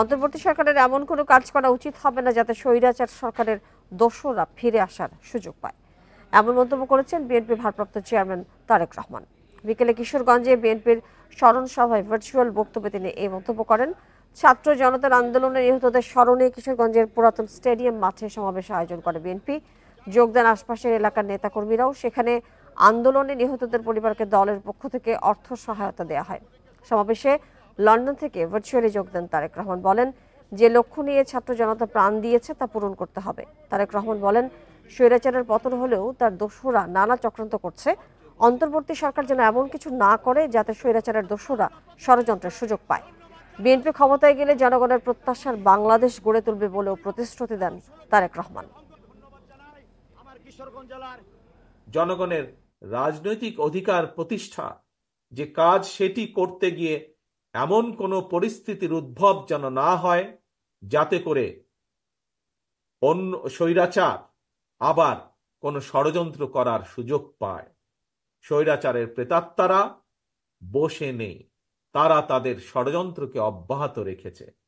অন্তর্বর্তী সরকারের এমন কোনো কাজ করা উচিত হবে না যাতে স্বৈরাচার সরকারের দোষরা ফিরে আসার সুযোগ পায়। এমন মন্তব্য করেছেন বিএনপি ভারপ্রাপ্ত চেয়ারম্যান তারেক রহমান। বিকেলে কিশোরগঞ্জে বিএনপির স্মরণ সভায় ভার্চুয়াল বক্তব্যে তিনি এই মন্তব্য করেন। ছাত্র জনতার আন্দোলনে নিহতদের স্মরণে কিশোরগঞ্জের পুরাতন স্টেডিয়াম মাঠে সমাবেশ আয়োজন করে বিএনপি। যোগদান আশপাশের এলাকার নেতাকর্মীরাও সেখানে আন্দোলনে নিহতদের পরিবারকে দলের পক্ষ থেকে অর্থ সহায়তা দেওয়া হয়। সমাবেশে লন্ডন থেকে ভার্চুয়ালি যোগ দেন তারেক রহমান বলেন, যে লক্ষ্য নিয়ে ছাত্র জনতা প্রাণ দিয়েছে তা পূরণ করতে হবে। তারেক রহমান বলেন, স্বৈরাচারের পতন হলেও তার দোষরা নানা চক্রান্ত করছে। অন্তর্বর্তী সরকার যেন এমন কিছু না করে, যাতে স্বৈরাচারের দোষরা ষড়যন্ত্রের সুযোগ পায়। বিএনপি ক্ষমতায় গেলে জনগণের প্রত্যাশার বাংলাদেশ গড়ে তুলবে বলেও প্রতিশ্রুতি দেন তারেক রহমান। জনগণের রাজনৈতিক অধিকার প্রতিষ্ঠা, যে কাজ সেটি করতে গিয়ে এমন কোনো পরিস্থিতির উদ্ভব যেন না হয়, যাতে করে অন্য স্বৈরাচার আবার কোনো ষড়যন্ত্র করার সুযোগ পায়। স্বৈরাচারের প্রেতাত্মারা বসে নেই, তারা তাদের ষড়যন্ত্রকে অব্যাহত রেখেছে।